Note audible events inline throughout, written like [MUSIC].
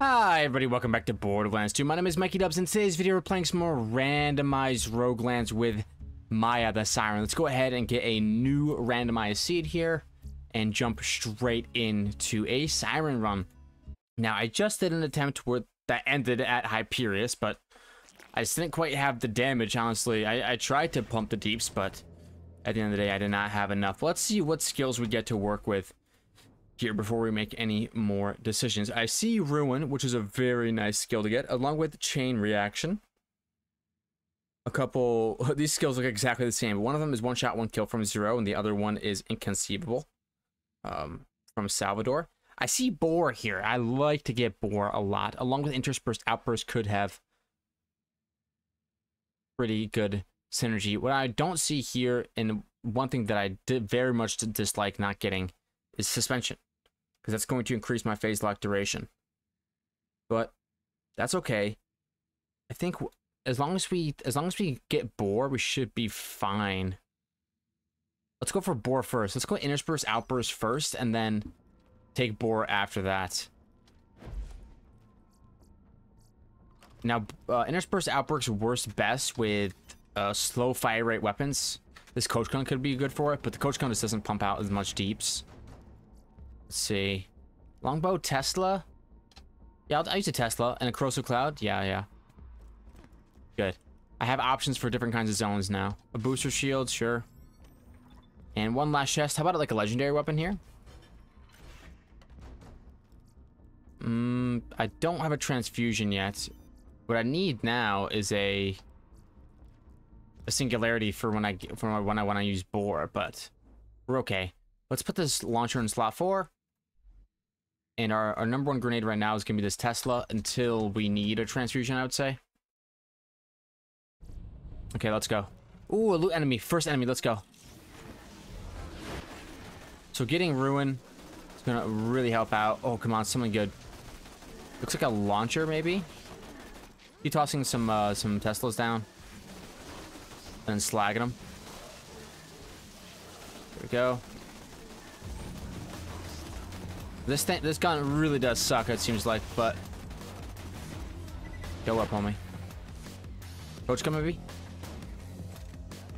Hi everybody, welcome back to Borderlands 2. My name is Mikey Dubs, and today's video we're playing some more randomized roguelands with Maya the Siren. Let's go ahead and get a new randomized seed here and jump straight into a Siren run. Now, I just did an attempt where that ended at Hyperius, but I just didn't quite have the damage, honestly. I, I tried to pump the deeps, but at the end of the day, I did not have enough. Let's see what skills we get to work with here before we make any more decisions. I see Ruin, which is a very nice skill to get, along with Chain Reaction. A couple, [LAUGHS] these skills look exactly the same. One of them is one shot, one kill from Zero, and the other one is Inconceivable um, from Salvador. I see Bore here. I like to get Bore a lot, along with Interspersed Outburst could have pretty good synergy. What I don't see here, and one thing that I did very much dislike not getting, is Suspension because that's going to increase my phase lock duration. But that's okay. I think as long as we as long as we get bore, we should be fine. Let's go for bore first. Let's go Intersperse Outburst first, and then take bore after that. Now, uh, Intersperse Outburst works best with uh, slow fire rate weapons. This Coach Gun could be good for it, but the Coach Gun just doesn't pump out as much deeps. Let's see. Longbow Tesla? Yeah, I'll, I'll use a Tesla. And a Corrosive Cloud? Yeah, yeah. Good. I have options for different kinds of zones now. A booster shield, sure. And one last chest. How about like a legendary weapon here? Mm, I don't have a transfusion yet. What I need now is a a singularity for when I for when I want to use Bore, but we're okay. Let's put this launcher in slot four. And our, our number one grenade right now is going to be this Tesla until we need a transfusion, I would say. Okay, let's go. Ooh, a loot enemy. First enemy, let's go. So getting Ruin is going to really help out. Oh, come on, something good. Looks like a launcher, maybe? You tossing some uh, some Teslas down. And slagging them. There we go. This thing, this gun really does suck, it seems like, but... Go up, homie. Coach gun, maybe?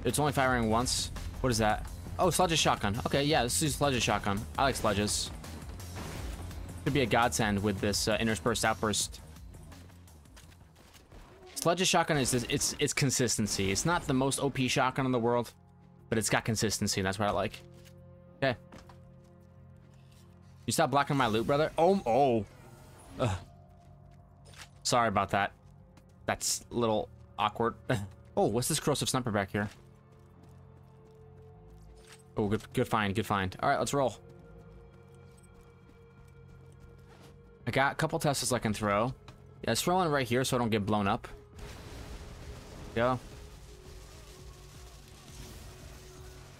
It's only firing once. What is that? Oh, Sledge's shotgun. Okay, yeah, this is Sledge's shotgun. I like Sledges. Could be a godsend with this uh, interspersed outburst. Sledge's shotgun is this, it's it's consistency. It's not the most OP shotgun in the world, but it's got consistency, and that's what I like. Okay. You stop blocking my loot, brother? Oh, oh. Ugh. Sorry about that. That's a little awkward. [LAUGHS] oh, what's this corrosive sniper back here? Oh, good, good find, good find. All right, let's roll. I got a couple Teslas I can throw. Yeah, let's throw one right here so I don't get blown up. Go. All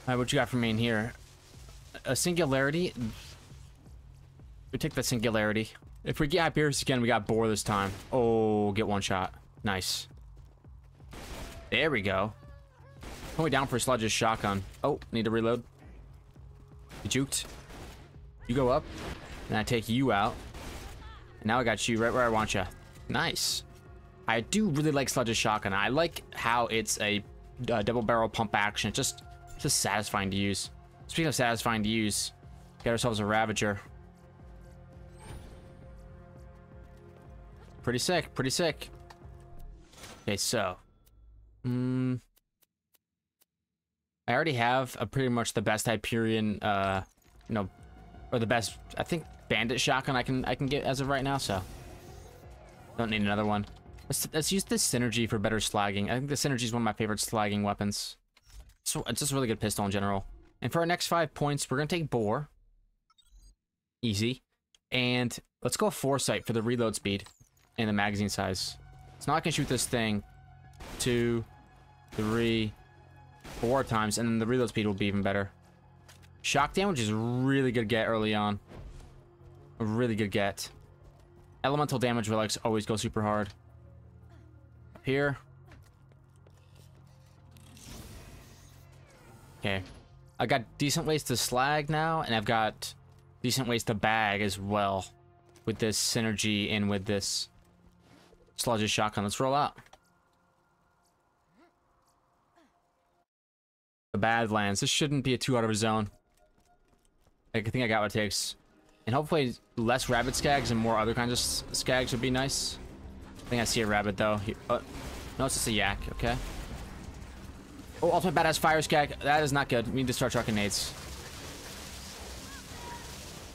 right, what you got for me in here? A singularity we take the singularity. If we get Hyperius again, we got Bore this time. Oh, get one shot. Nice. There we go. Me down for Sledge's shotgun. Oh, need to reload. You juked. You go up. And I take you out. And now I got you right where I want you. Nice. I do really like Sledge's shotgun. I like how it's a uh, double barrel pump action. Just, just satisfying to use. Speaking of satisfying to use, get ourselves a Ravager. Pretty sick, pretty sick. Okay, so. Hmm. I already have a pretty much the best Hyperion, uh, you know, or the best, I think, bandit shotgun I can I can get as of right now, so. Don't need another one. Let's, let's use this synergy for better slagging. I think the synergy is one of my favorite slagging weapons. So it's just a really good pistol in general. And for our next five points, we're gonna take Bore. Easy. And let's go Foresight for the reload speed and the magazine size. So now I can shoot this thing two, three, four times, and then the reload speed will be even better. Shock damage is really good get early on. A really good get. Elemental damage like always go super hard. Up here. Okay. I got decent ways to slag now, and I've got decent ways to bag as well. with this synergy and with this sludgy shotgun. Let's roll out. The Badlands. This shouldn't be a two out of a zone. I think I got what it takes. And hopefully less rabbit skags and more other kinds of skags would be nice. I think I see a rabbit though. Oh, no, it's just a yak. Okay. Oh, ultimate badass fire skag. That is not good. We need to start trucking nades.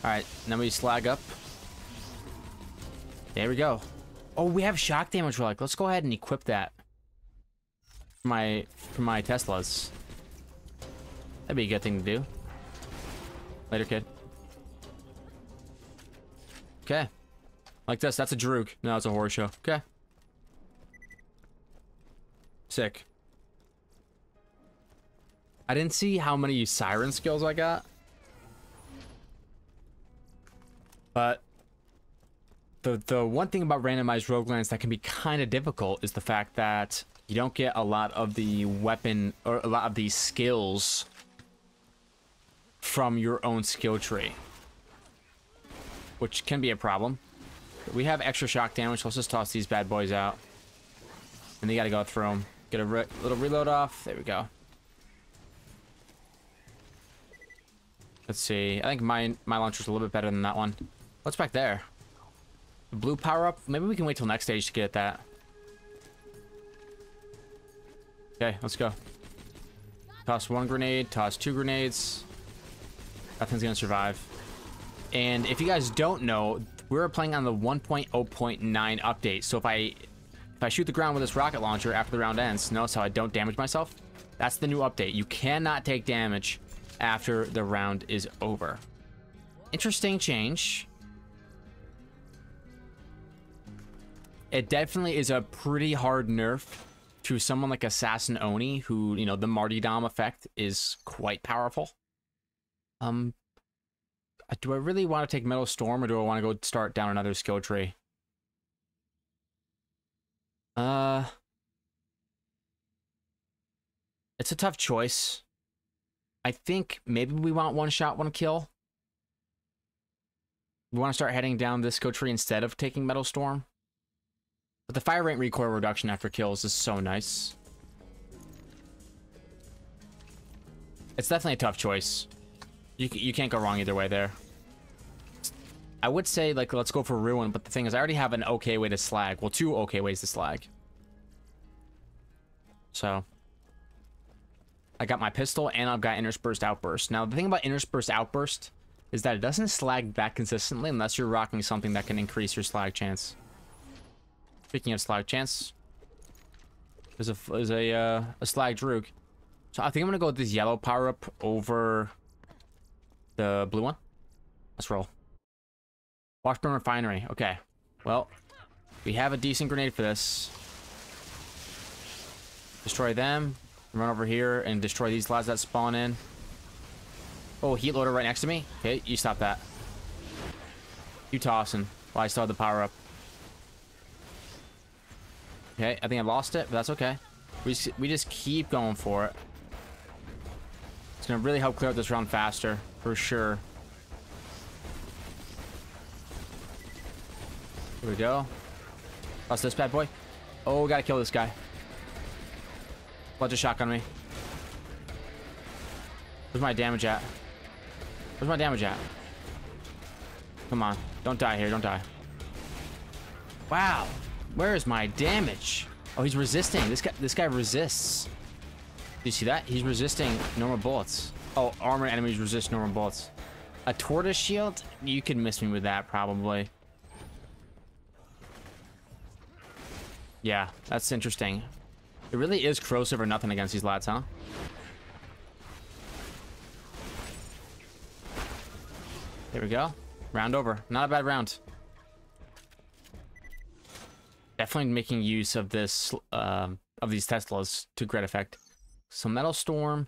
Alright, then we slag up. There we go. Oh, we have shock damage relic. Let's go ahead and equip that. For my for my Teslas. That'd be a good thing to do. Later, kid. Okay. Like this. That's a Droog. No, it's a horror show. Okay. Sick. I didn't see how many siren skills I got. But the the one thing about randomized roguelands that can be kind of difficult is the fact that you don't get a lot of the weapon or a lot of these skills from your own skill tree, which can be a problem. We have extra shock damage. Let's just toss these bad boys out, and they got to go through them. Get a re little reload off. There we go. Let's see. I think my my launcher's a little bit better than that one. What's back there? Blue power up? Maybe we can wait till next stage to get that. Okay, let's go. Toss one grenade, toss two grenades. Nothing's gonna survive. And if you guys don't know, we're playing on the 1.0.9 update. So if I if I shoot the ground with this rocket launcher after the round ends, notice how I don't damage myself? That's the new update. You cannot take damage after the round is over. Interesting change. It definitely is a pretty hard nerf to someone like Assassin Oni, who, you know, the martyrdom effect is quite powerful. Um, do I really want to take Metal Storm, or do I want to go start down another skill tree? Uh, it's a tough choice. I think maybe we want one shot, one kill. We want to start heading down this skill tree instead of taking Metal Storm. But the fire rate recoil reduction after kills is so nice. It's definitely a tough choice. You, you can't go wrong either way there. I would say, like, let's go for Ruin, but the thing is, I already have an okay way to slag. Well, two okay ways to slag. So. I got my pistol, and I've got Interspersed Outburst. Now, the thing about Interspersed Outburst is that it doesn't slag that consistently unless you're rocking something that can increase your slag chance. Speaking of slag chance, there's a there's a uh, a slag droog. So I think I'm gonna go with this yellow power up over the blue one. Let's roll. Washburn Refinery. Okay. Well, we have a decent grenade for this. Destroy them. Run over here and destroy these lads that spawn in. Oh, heat loader right next to me. Okay, you stop that. You tossing while I still have the power up. Okay, I think I lost it, but that's okay. We just, we just keep going for it. It's gonna really help clear out this round faster, for sure. Here we go. Oh, lost this bad boy. Oh, gotta kill this guy. Bunch of shotgun me. Where's my damage at? Where's my damage at? Come on. Don't die here. Don't die. Wow. Where is my damage? Oh, he's resisting. This guy this guy resists. Do you see that? He's resisting normal bullets. Oh, armor enemies resist normal bullets. A tortoise shield? You can miss me with that, probably. Yeah, that's interesting. It really is corrosive or nothing against these lads, huh? There we go. Round over. Not a bad round definitely making use of this um, of these Teslas to great effect. So Metal Storm,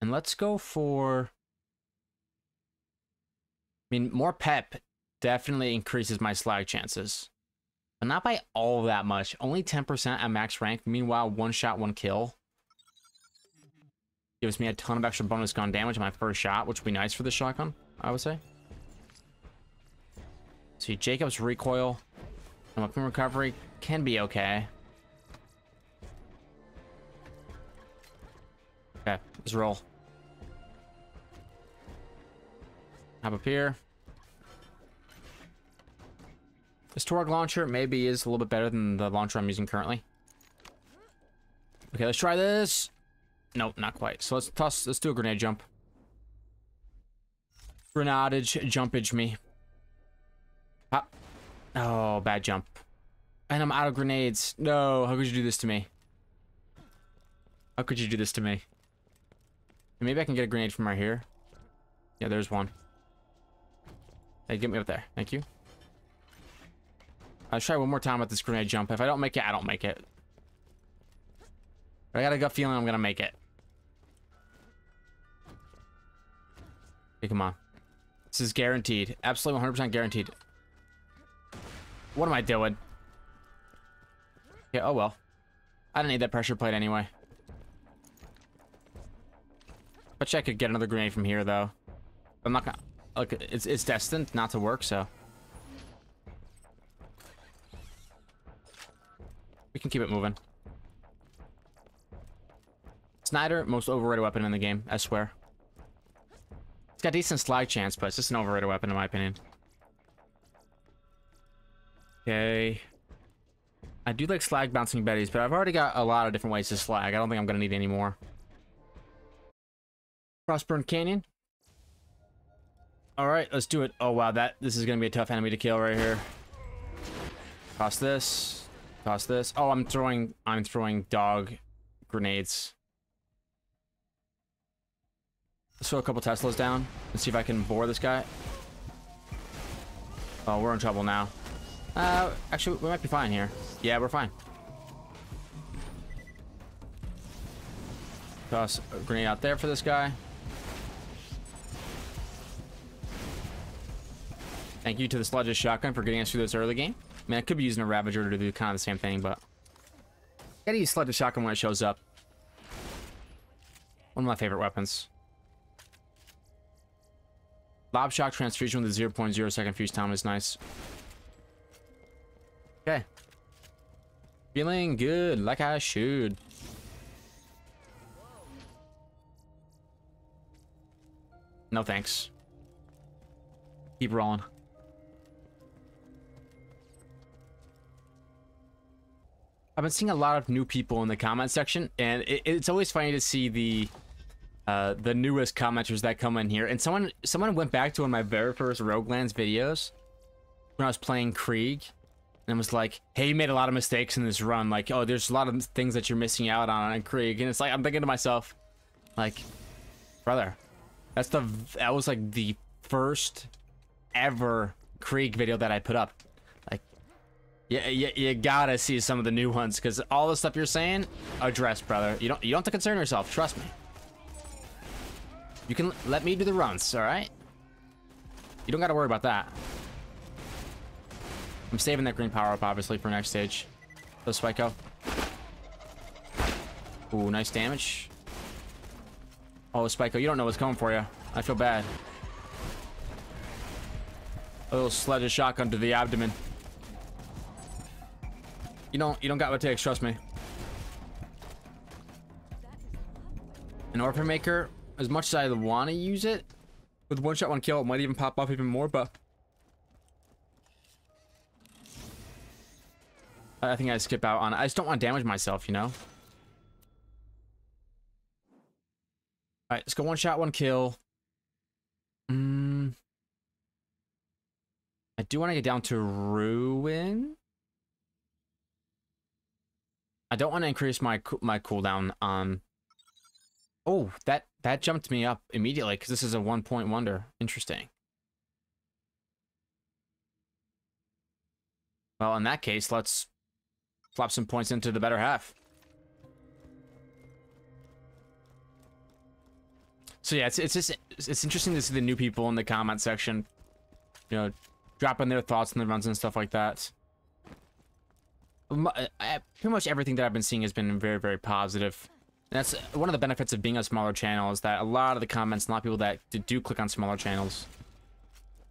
and let's go for. I mean, more pep definitely increases my slag chances, but not by all that much. Only 10% at max rank. Meanwhile, one shot, one kill gives me a ton of extra bonus gun damage on my first shot, which would be nice for the shotgun, I would say. See, Jacob's recoil and weapon recovery can be okay. Okay, let's roll. Hop up here. This Torgue launcher maybe is a little bit better than the launcher I'm using currently. Okay, let's try this. Nope, not quite. So let's toss, let's do a grenade jump. Grenadage, jumpage me. Pop. Oh, bad jump. And I'm out of grenades. No, how could you do this to me? How could you do this to me? Maybe I can get a grenade from right here. Yeah, there's one. Hey, get me up there. Thank you. I'll try one more time with this grenade jump. If I don't make it, I don't make it. I got a gut feeling I'm gonna make it. Okay, come on. This is guaranteed. Absolutely 100% guaranteed. What am I doing? Yeah, oh well. I don't need that pressure plate anyway. Bet I could get another grenade from here, though. I'm not gonna... Look, it's, it's destined not to work, so... We can keep it moving. Snyder, most overrated weapon in the game, I swear. It's got decent slide chance, but it's just an overrated weapon in my opinion. Okay. I do like slag bouncing betties, but I've already got a lot of different ways to slag. I don't think I'm going to need any more. Frostburn Canyon. Alright, let's do it. Oh, wow, that this is going to be a tough enemy to kill right here. Toss this. Toss this. Oh, I'm throwing, I'm throwing dog grenades. Let's throw a couple Teslas down and see if I can bore this guy. Oh, we're in trouble now. Uh, actually, we might be fine here. Yeah, we're fine. Toss a grenade out there for this guy. Thank you to the Sledge's Shotgun for getting us through this early game. I mean, I could be using a Ravager to do kind of the same thing, but... Gotta use Sledge's Shotgun when it shows up. One of my favorite weapons. Lob Shock Transfusion with a 0.0 second fuse time is nice. Okay. Feeling good, like I should. No thanks. Keep rolling. I've been seeing a lot of new people in the comment section, and it, it's always funny to see the uh, the newest commenters that come in here. And someone someone went back to one of my very first Roguelands videos when I was playing Krieg, and was like, "Hey, you made a lot of mistakes in this run. Like, oh, there's a lot of things that you're missing out on in Krieg." And it's like I'm thinking to myself, like, brother, that's the that was like the first ever Krieg video that I put up. Like, yeah, you, you gotta see some of the new ones because all the stuff you're saying, address, brother. You don't you don't have to concern yourself. Trust me. You can let me do the runs, all right? You don't gotta worry about that. I'm saving that green power up, obviously, for next stage. So, Spiko. Ooh, nice damage. Oh, Spiko, you don't know what's coming for you. I feel bad. A little sledge of shotgun to the abdomen. You don't, you don't got what it takes, trust me. An Orphan Maker, as much as I want to use it, with one shot, one kill, it might even pop off even more, but I think I skip out on it. I just don't want to damage myself, you know? Alright, let's go one shot, one kill. Mm. I do want to get down to Ruin. I don't want to increase my my cooldown on... Oh, that, that jumped me up immediately because this is a one-point wonder. Interesting. Well, in that case, let's flop some points into the better half. So yeah, it's it's just it's interesting to see the new people in the comment section, you know, dropping their thoughts on the runs and stuff like that. Uh, uh, pretty much everything that I've been seeing has been very very positive. And that's uh, one of the benefits of being a smaller channel is that a lot of the comments, a lot of people that do click on smaller channels,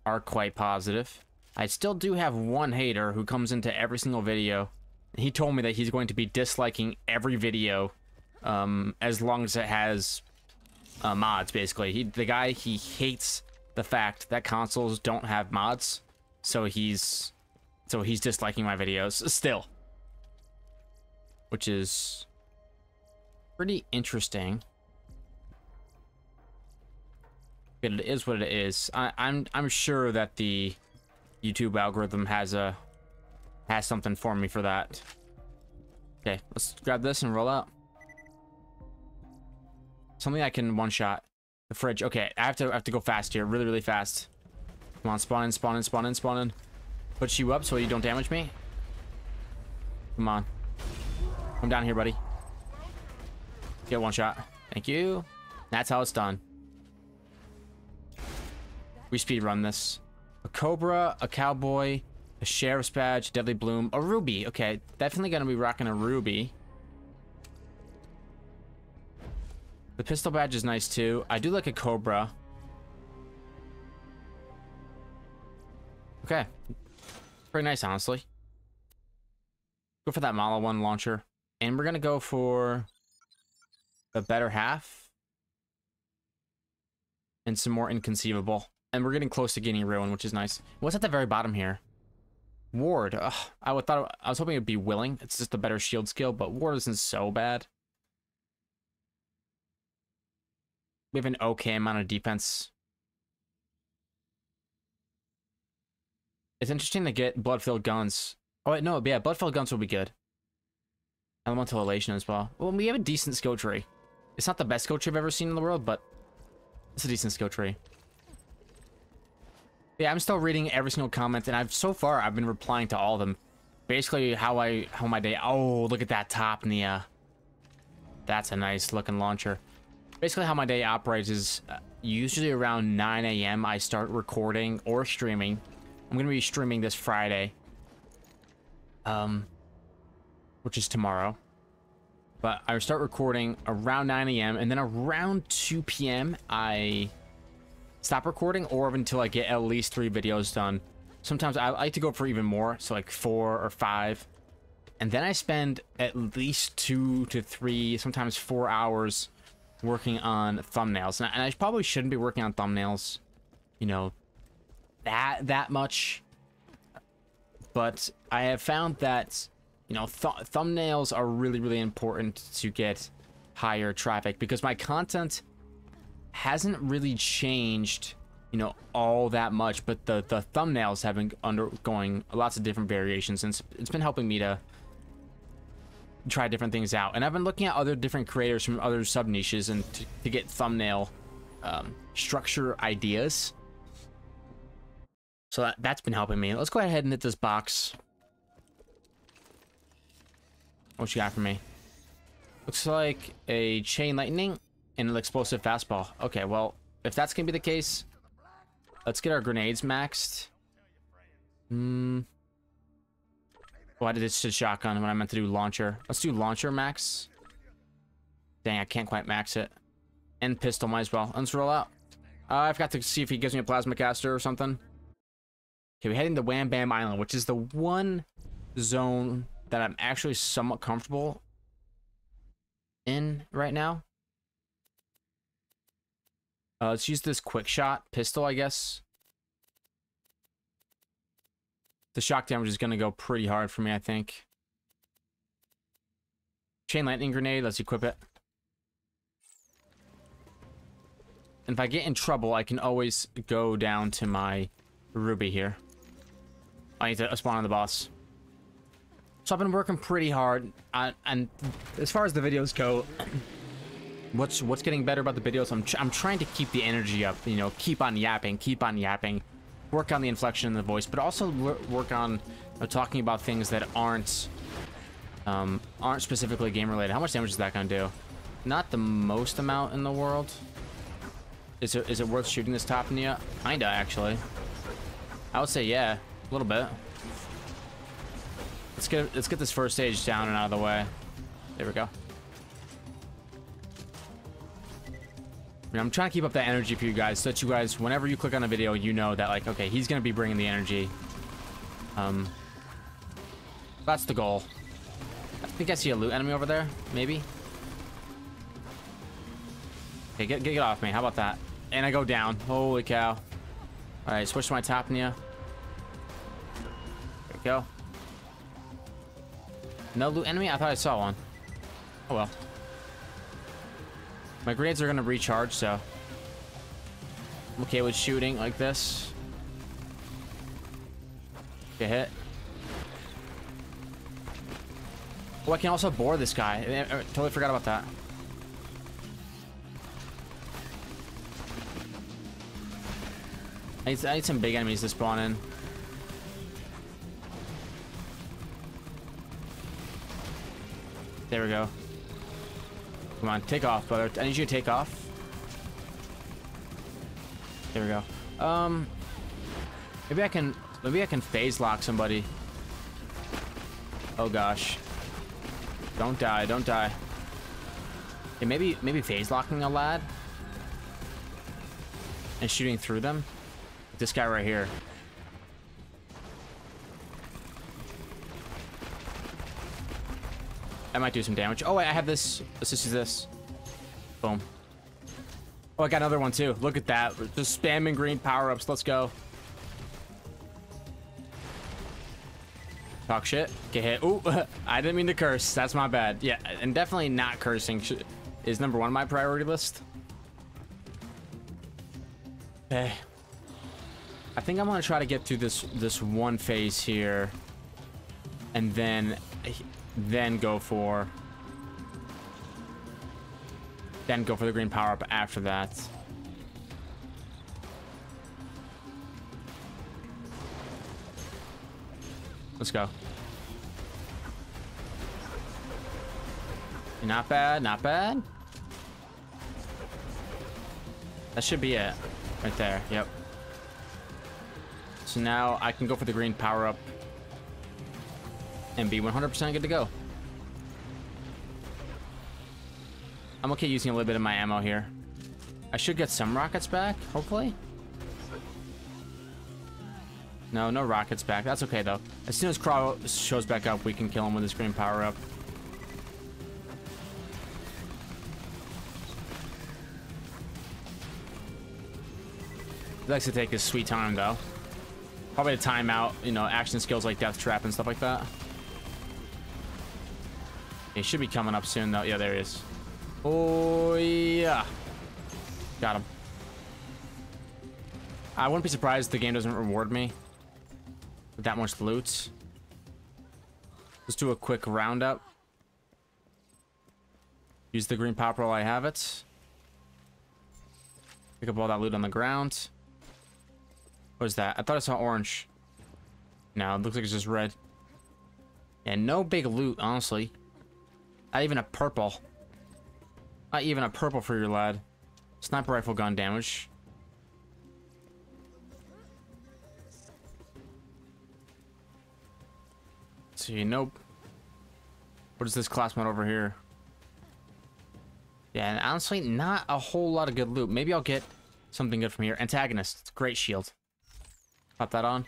are quite positive. I still do have one hater who comes into every single video. He told me that he's going to be disliking every video um, as long as it has uh, mods, basically. He, the guy, he hates the fact that consoles don't have mods. So he's so he's disliking my videos [LAUGHS] still. Which is pretty interesting. But it is what it is. I, I'm I'm sure that the YouTube algorithm has a has something for me for that. Okay, let's grab this and roll out. Something I can one shot. The fridge. Okay, I have to I have to go fast here, really really fast. Come on, spawn in, spawn in, spawn in, spawn in. Put you up so you don't damage me. Come on. Come down here, buddy. Get one shot. Thank you. That's how it's done. We speed run this. A cobra, a cowboy, a sheriff's badge, deadly bloom, a ruby. Okay, definitely gonna be rocking a ruby. The pistol badge is nice too. I do like a cobra. Okay. Pretty nice, honestly. Go for that Mala 1 launcher. And we're gonna go for the better half. And some more inconceivable. And we're getting close to getting ruin, which is nice. What's at the very bottom here? Ward. Ugh, I would thought I was hoping it'd be willing. It's just a better shield skill, but ward isn't so bad. We have an okay amount of defense. It's interesting to get blood-filled guns. Oh wait, no, yeah, blood-filled guns will be good. Elemental elation as well. Well, we have a decent skill tree. It's not the best skill tree I've ever seen in the world, but it's a decent skill tree. Yeah, I'm still reading every single comment, and I've so far I've been replying to all of them. Basically, how I how my day. Oh, look at that top, Nia. That's a nice looking launcher. Basically, how my day operates is uh, usually around 9 a.m. I start recording or streaming. I'm gonna be streaming this Friday, um, which is tomorrow. But I start recording around 9 a.m. and then around 2 p.m. I stop recording or until I get at least three videos done. Sometimes I like to go for even more, so like four or five. And then I spend at least two to three, sometimes four hours working on thumbnails. And I, probably shouldn't be working on thumbnails, you know, that that much. But I have found that, you know, th thumbnails are really, really important to get higher traffic because my content hasn't really changed, you know, all that much, but the, the thumbnails have been undergoing lots of different variations, and it's, it's been helping me to try different things out. And I've been looking at other different creators from other sub niches and to, to get thumbnail um, structure ideas. So that, that's been helping me. Let's go ahead and hit this box. What you got for me? Looks like a chain lightning and an explosive fastball. Okay, well, if that's gonna be the case, let's get our grenades maxed. Hmm. I did this to shotgun when I meant to do launcher. Let's do launcher max. Dang, I can't quite max it. And pistol might as well. Let's roll out. Uh, I've got to see if he gives me a plasma caster or something. Okay, we're heading to Wham Bam Island, which is the one zone that I'm actually somewhat comfortable in right now. Uh, let's use this quick shot pistol, I guess. The shock damage is going to go pretty hard for me, I think. Chain lightning grenade, let's equip it. And if I get in trouble, I can always go down to my ruby here. I need to spawn on the boss. So I've been working pretty hard, and as far as the videos go, [CLEARS THROAT] what's what's getting better about the videos? I'm, I'm trying to keep the energy up you know keep on yapping keep on yapping work on the inflection in the voice but also work on uh, talking about things that aren't um, aren't specifically game related. How much damage is that gonna do? Not the most amount in the world. Is it is it worth shooting this Topneaa? kinda actually. I would say yeah a little bit. Let's get let's get this first stage down and out of the way. There we go I am trying to keep up that energy for you guys so that you guys, whenever you click on a video, you know that like, okay, he's going to be bringing the energy. Um, that's the goal. I think I see a loot enemy over there, maybe. Okay, get, get, get off me. How about that? And I go down. Holy cow. All right, switch to my Topneaa. There we go. No loot enemy? I thought I saw one. Oh well. My grenades are gonna recharge, so I'm okay with shooting like this. Get hit. Oh, I can also bore this guy. I totally forgot about that. I need, I need some big enemies to spawn in. There we go. Come on, take off, brother. I need you to take off. There we go. Um, maybe I can, maybe I can phase lock somebody. Oh gosh. Don't die, don't die. Okay, maybe, maybe phase locking a lad. And shooting through them. This guy right here. I might do some damage. Oh, wait, I have this. Let's just use this. Boom. Oh, I got another one too. Look at that. Just spamming green power-ups. Let's go. Talk shit. Get hit. Ooh, [LAUGHS] I didn't mean to curse. That's my bad. Yeah, and definitely not cursing is number one on my priority list. Okay. I think I'm gonna try to get through this this one phase here, and then eh, then go for then go for the green power up after that. Let's go. Not bad, not bad. That should be it. Right there, yep. So now I can go for the green power up and be 100% good to go. I'm okay using a little bit of my ammo here. I should get some rockets back, hopefully. No, no rockets back. That's okay, though. As soon as Crow shows back up, we can kill him with his green power-up. He likes to take his sweet time, though. Probably to timeout, you know, action skills like Death Trap and stuff like that. He should be coming up soon, though. Yeah, there he is. Oh, yeah. Got him. I wouldn't be surprised if the game doesn't reward me with that much loot. Let's do a quick roundup. Use the green pop while I have it. Pick up all that loot on the ground. What is that? I thought I saw orange. No, it looks like it's just red. Yeah, no big loot, honestly. Not even a purple. Not even a purple for your lad. Sniper rifle gun damage. Let's see, nope. What is this class mod over here? Yeah, and honestly, not a whole lot of good loot. Maybe I'll get something good from here. Antagonist. Great shield. Pop that on.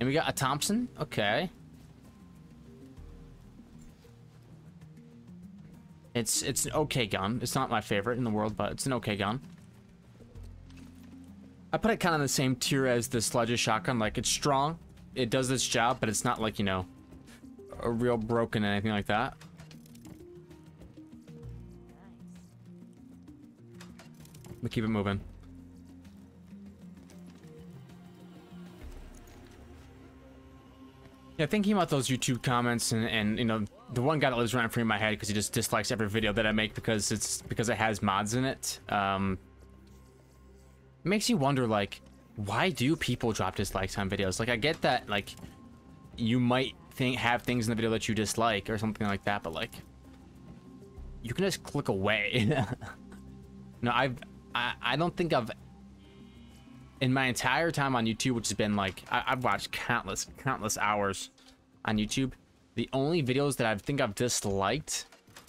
And we got a Thompson. Okay. It's it's an okay gun. It's not my favorite in the world, but it's an okay gun. I put it kind of in the same tier as the Sledge's shotgun. Like, it's strong. It does its job, but it's not like, you know, a real broken or anything like that. We keep it moving. Yeah, thinking about those YouTube comments and, and you know, the one guy that lives right free in my head because he just dislikes every video that I make because it's because it has mods in it. Um, makes you wonder, like, why do people drop dislikes on videos? Like, I get that, like, you might think have things in the video that you dislike or something like that, but like, you can just click away. [LAUGHS] no, I've, I, I don't think I've, in my entire time on YouTube, which has been like, I, I've watched countless, countless hours on YouTube the only videos that I think I've disliked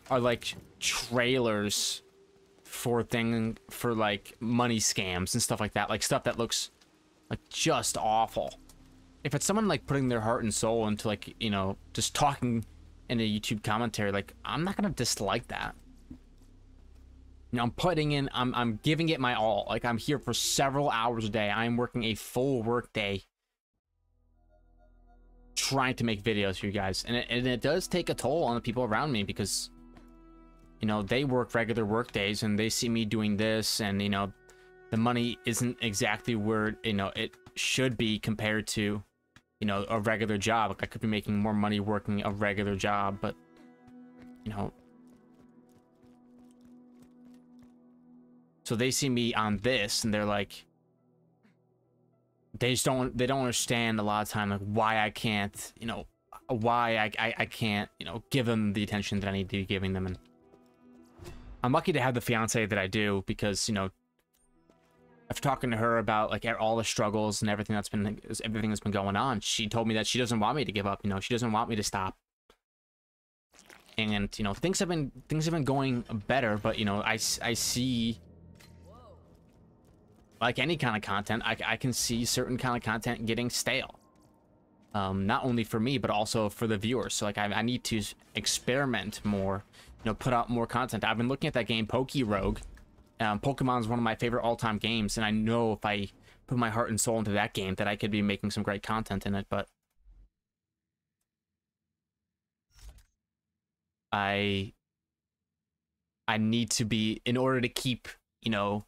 are like trailers for thing for like money scams and stuff like that. Like stuff that looks like just awful. if it's someone like putting their heart and soul into like you know just talking in a YouTube commentary, like I'm not gonna dislike that. You know, I'm putting in, I'm I'm giving it my all. Like I'm here for several hours a day. I'm working a full work day trying to make videos for you guys. And it, and it does take a toll on the people around me because, you know, they work regular work days and they see me doing this and, you know, the money isn't exactly where, you know, it should be compared to, you know, a regular job. Like I could be making more money working a regular job, but, you know, so they see me on this and they're like, they just don't they don't understand a lot of time like why I can't you know why I, I, I can't you know give them the attention that I need to be giving them. And I'm lucky to have the fiance that I do because you know after talking to her about like all the struggles and everything that's been everything that's been going on she told me that she doesn't want me to give up you know she doesn't want me to stop. And you know things have been things have been going better but you know I, I see like any kind of content, I, I can see certain kind of content getting stale. Um, not only for me, but also for the viewers. So like I, I need to experiment more, you know, put out more content. I've been looking at that game Pokerogue. Um, Pokemon is one of my favorite all-time games, and I know if I put my heart and soul into that game, that I could be making some great content in it. But I I need to be in order to keep, you know,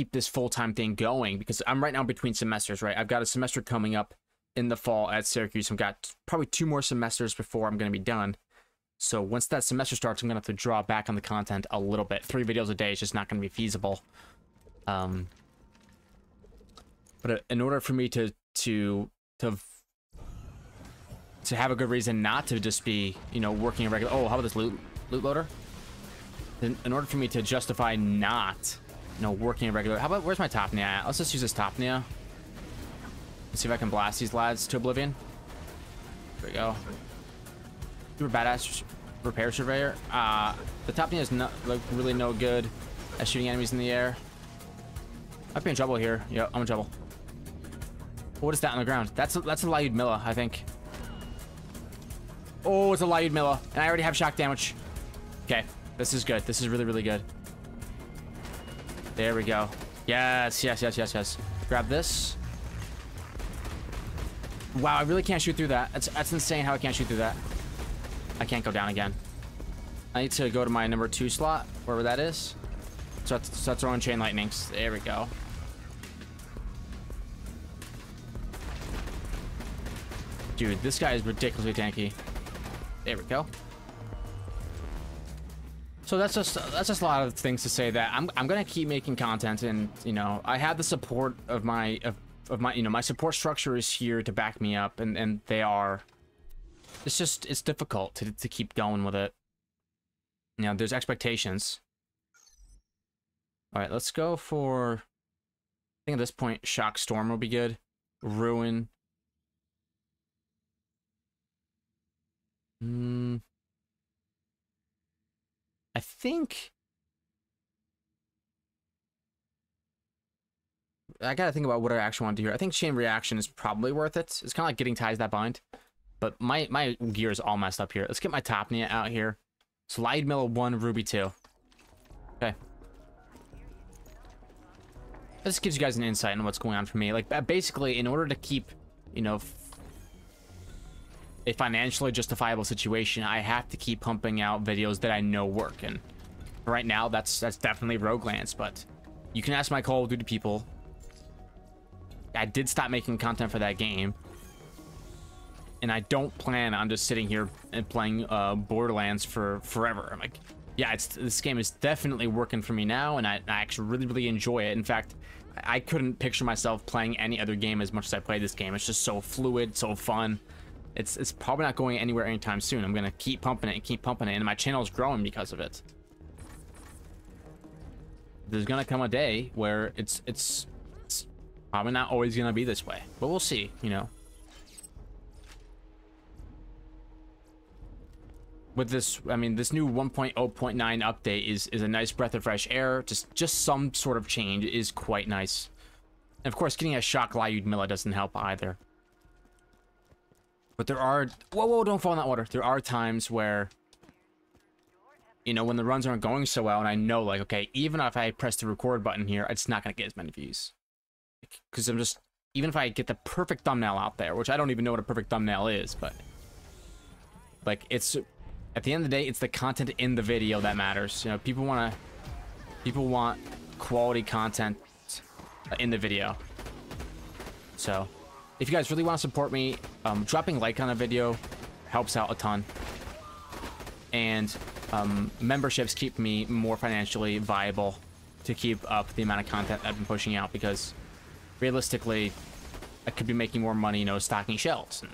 keep this full-time thing going because I'm right now between semesters, right? I've got a semester coming up in the fall at Syracuse. I've got probably two more semesters before I'm going to be done. So once that semester starts, I'm going to have to draw back on the content a little bit. Three videos a day is just not going to be feasible. Um, but uh, in order for me to to to to have a good reason not to just be, you know, working a regular. Oh, how about this loot loot loader? In, in order for me to justify not no, working a regular. How about, where's my Topneaa? Let's just use this Topneaa. Let's see if I can blast these lads to oblivion. There we go. Super badass repair surveyor. Uh, the Topneaa is not like really no good at shooting enemies in the air. Might be in trouble here. Yep, I'm in trouble. What is that on the ground? That's a, that's a Lyudmilla, I think. Oh, it's a Lyudmilla, and I already have shock damage. Okay, this is good. This is really, really good. There we go. Yes, yes, yes, yes, yes. Grab this. Wow, I really can't shoot through that. That's, that's insane how I can't shoot through that. I can't go down again. I need to go to my number two slot, wherever that is. Start, start throwing chain lightnings. There we go. Dude, this guy is ridiculously tanky. There we go. So that's just that's just a lot of things to say that I'm I'm gonna keep making content, and you know I have the support of my of, of my you know my support structure is here to back me up, and and they are. It's just it's difficult to to keep going with it. You know, there's expectations. All right, let's go for. I think at this point, shock storm will be good. Ruin. Hmm. I think... I gotta think about what I actually want to do here. I think chain reaction is probably worth it. It's kind of like getting ties that bind. But my, my gear is all messed up here. Let's get my Topneaa out here. Slide Mill 1, Ruby 2. Okay. This gives you guys an insight on what's going on for me. Like, basically, in order to keep, you know, a financially justifiable situation, I have to keep pumping out videos that I know work. And right now, that's that's definitely Roguelands. But you can ask my Call of Duty people. I did stop making content for that game. And I don't plan on just sitting here and playing uh, Borderlands for forever. I'm like, yeah, it's this game is definitely working for me now, and I, I actually really, really enjoy it. In fact, I couldn't picture myself playing any other game as much as I play this game. It's just so fluid, so fun it's it's probably not going anywhere anytime soon. I'm gonna keep pumping it and keep pumping it, and my channel is growing because of it. There's gonna come a day where it's it's it's probably not always gonna be this way, but we'll see. You know. With this, I mean, this new 1.0.9 update is is a nice breath of fresh air. Just just some sort of change is quite nice. And of course, getting a shock Lyudmilla doesn't help either. But there are... Whoa, whoa, don't fall in that water. There are times where... You know, when the runs aren't going so well, and I know, like, okay, even if I press the record button here, it's not going to get as many views. Because I'm just... Even if I get the perfect thumbnail out there, which I don't even know what a perfect thumbnail is, but... Like, it's... At the end of the day, it's the content in the video that matters. You know, people want to... People want quality content in the video. So, if you guys really want to support me, um, dropping like on a video helps out a ton. And um, memberships keep me more financially viable to keep up the amount of content I've been pushing out because realistically, I could be making more money, you know, stocking shelves. And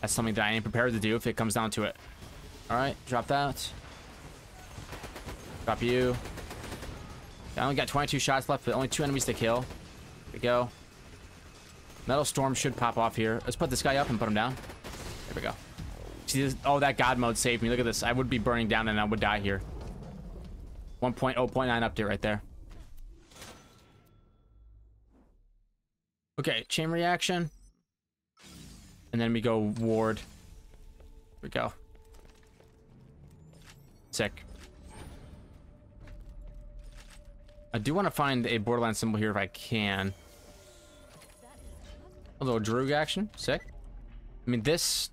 that's something that I ain't prepared to do if it comes down to it. All right, drop that. Drop you. I only got 22 shots left, but only two enemies to kill. We go. Metal Storm should pop off here. Let's put this guy up and put him down. There we go. See this? Oh, that God mode saved me. Look at this. I would be burning down and I would die here. 1.0.9 update right there. Okay, chain reaction. And then we go ward. Here we go. Sick. I do want to find a borderline symbol here if I can. A little Droog action. Sick. I mean, this...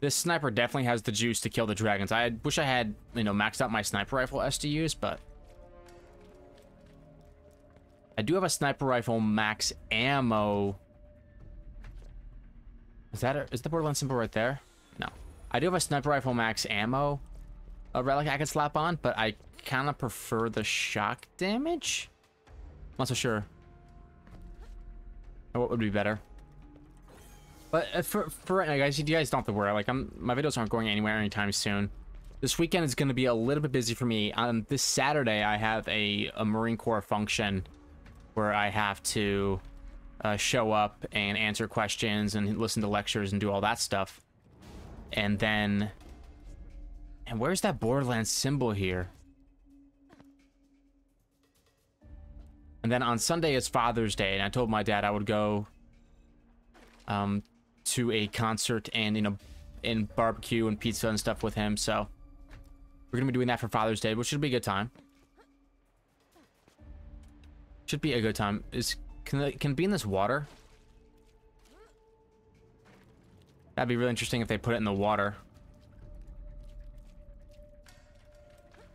This sniper definitely has the juice to kill the dragons. I wish I had, you know, maxed out my sniper rifle SDUs, but... I do have a sniper rifle max ammo. Is that a, is the Borderlands symbol right there? No. I do have a sniper rifle max ammo a relic I can slap on, but I kind of prefer the shock damage. I'm not so sure. What would be better? But uh, for for right now, guys, you guys don't have to worry. Like, I'm my videos aren't going anywhere anytime soon. This weekend is going to be a little bit busy for me. On this Saturday, I have a, a Marine Corps function where I have to uh, show up and answer questions and listen to lectures and do all that stuff. And then... And where's that Borderlands symbol here? And then on Sunday is Father's Day, and I told my dad I would go um, to a concert and, you know, and barbecue and pizza and stuff with him, so we're gonna be doing that for Father's Day, which should be a good time. Should be a good time. Is can can it be in this water? That'd be really interesting if they put it in the water.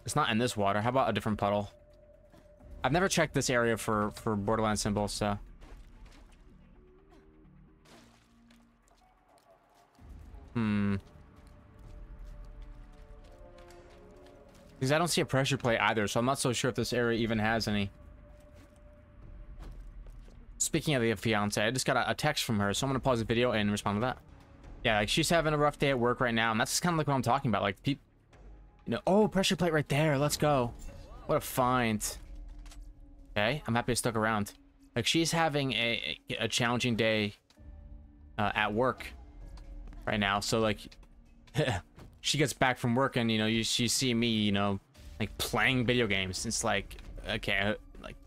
It's not in this water. How about a different puddle? I've never checked this area for for Borderlands symbols, so. Hmm. Because I don't see a pressure plate either, so I'm not so sure if this area even has any. Speaking of the fiance, I just got a, a text from her, so I'm gonna pause the video and respond to that. Yeah, like she's having a rough day at work right now, and that's kind of like what I'm talking about. Like, people, you know, oh, pressure plate right there. Let's go. What a find. Okay, I'm happy I stuck around. Like, she's having a, a challenging day uh, at work right now. So, like, [LAUGHS] she gets back from work and, you know, you, you see me, you know, like, playing video games. It's like, okay, uh, like,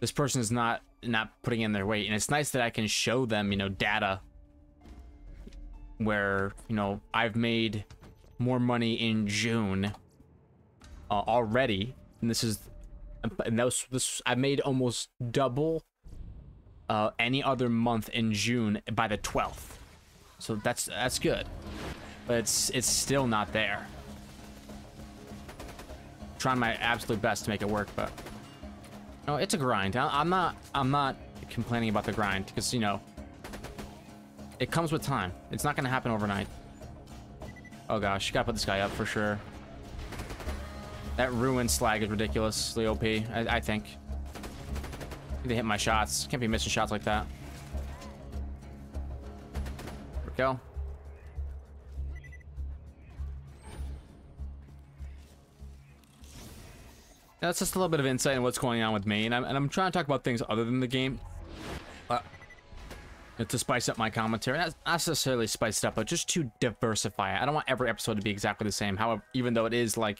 this person is not, not putting in their weight. And it's nice that I can show them, you know, data where, you know, I've made more money in June uh, already. And this is and those this I made almost double uh, any other month in June by the 12th. So that's that's good. But it's it's still not there. trying my absolute best to make it work, but no, it's a grind. I, I'm not I'm not complaining about the grind because you know it comes with time. It's not gonna happen overnight. Oh gosh, gotta put this guy up for sure. That ruin slag is ridiculously OP, I, I think. They hit my shots. Can't be missing shots like that. There go. That's just a little bit of insight on what's going on with me, and I'm, and I'm trying to talk about things other than the game. To spice up my commentary. Not necessarily spiced up, but just to diversify it. I don't want every episode to be exactly the same. However, even though it is like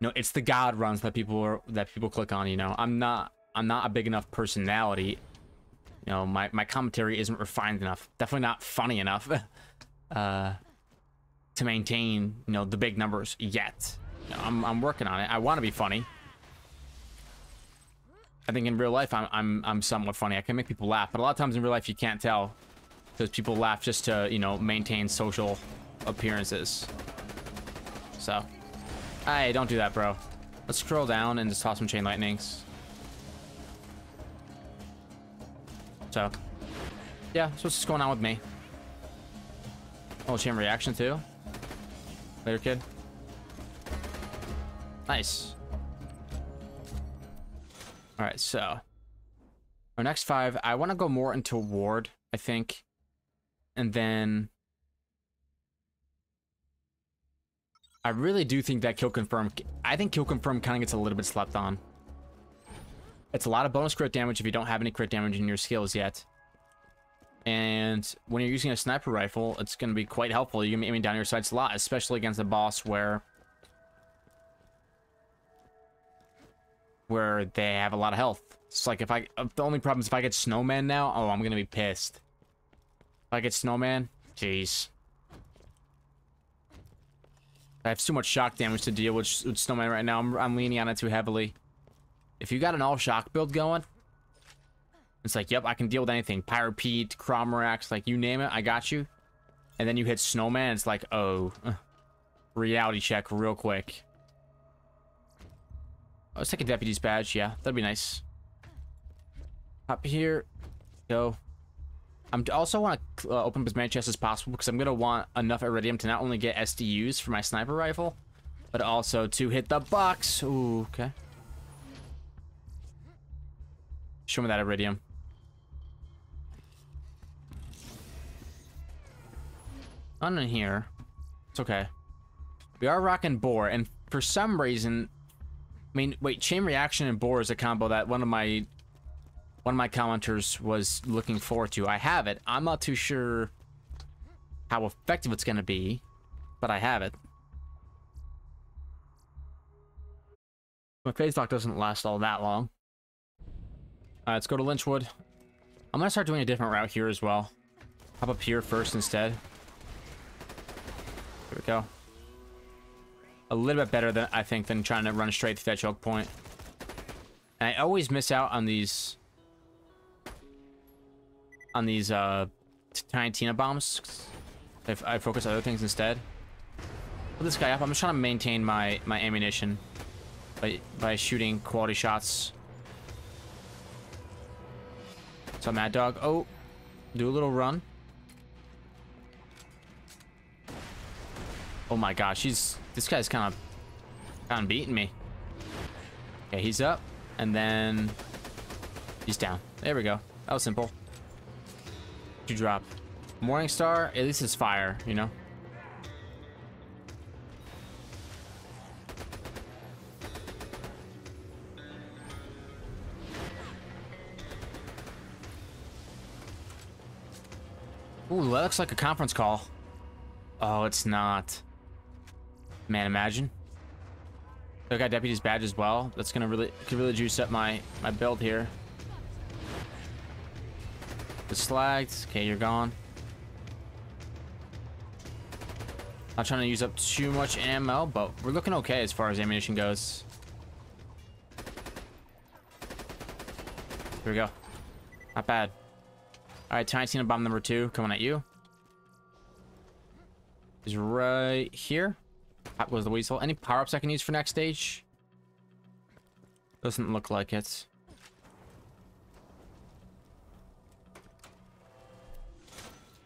you know, it's the god runs that people are that people click on. You know, I'm not I'm not a big enough personality you know, my, my commentary isn't refined enough. Definitely not funny enough [LAUGHS] uh, to maintain, you know, the big numbers yet. You know, I'm, I'm working on it. I want to be funny. I think in real life, I'm, I'm, I'm somewhat funny. I can make people laugh, but a lot of times in real life, you can't tell because people laugh just to, you know, maintain social appearances. So, hey, don't do that, bro. Let's scroll down and just toss some chain lightnings. So, yeah, so what's going on with me. Oh, chain reaction too. Later, kid. Nice. All right, so our next five, I want to go more into ward, I think, and then I really do think that kill confirm. I think kill confirm kind of gets a little bit slept on. It's a lot of bonus crit damage if you don't have any crit damage in your skills yet. And when you're using a sniper rifle, it's going to be quite helpful. Going to be aiming down your sights a lot, especially against a boss where where they have a lot of health. It's like if I the only problem is if I get snowman now, oh, I'm going to be pissed. If I get snowman, jeez. I have too much shock damage to deal with, with snowman right now. I'm, I'm leaning on it too heavily. If you got an all shock build going, it's like, yep, I can deal with anything. Pyropete, Crawmerax, like you name it, I got you. And then you hit Snowman, it's like, oh. Uh, reality check real quick. Oh, let's take a deputy's badge, yeah, that'd be nice. Up here, go. I'm also want to uh, open up as many chests as possible because I'm gonna want enough iridium to not only get SDUs for my sniper rifle, but also to hit the box. Ooh, okay. Show me that iridium. None in here. It's okay. We are rocking Bore, and for some reason... I mean, wait, Chain Reaction and Bore is a combo that one of my... One of my commenters was looking forward to. I have it. I'm not too sure how effective it's going to be, but I have it. My phase lock doesn't last all that long. Alright, let's go to Lynchwood. I'm gonna start doing a different route here as well. Hop up here first instead. Here we go. A little bit better than I think than trying to run straight through that choke point. And I always miss out on these on these uh tiny Tina bombs. If I focus other things instead. Put this guy up. I'm just trying to maintain my my ammunition by by shooting quality shots so Mad Dog. Oh, do a little run. Oh my gosh, he's this guy's kind of kind of beating me. Okay, he's up, and then he's down. There we go. That was simple. You drop Morning Star. At least it's fire, you know. Ooh, that looks like a conference call. Oh, it's not. Man, imagine. I got deputy's badge as well. That's gonna really could really juice up my my build here. The slagged. Okay, you're gone. Not trying to use up too much ammo, but we're looking okay as far as ammunition goes. Here we go. Not bad. All right, Tiny Tina bomb number two coming at you. Is right here. That was the weasel. Any power-ups I can use for next stage? Doesn't look like it.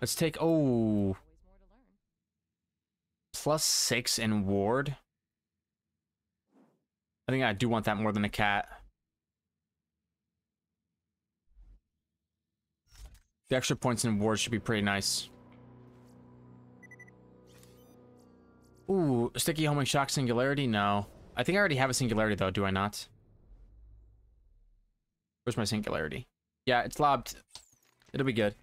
Let's take... Oh. Plus six in ward. I think I do want that more than a cat. The extra points in ward should be pretty nice. Ooh, sticky homing shock singularity? No. I think I already have a singularity though, do I not? Where's my singularity? Yeah, it's lobbed. It'll be good.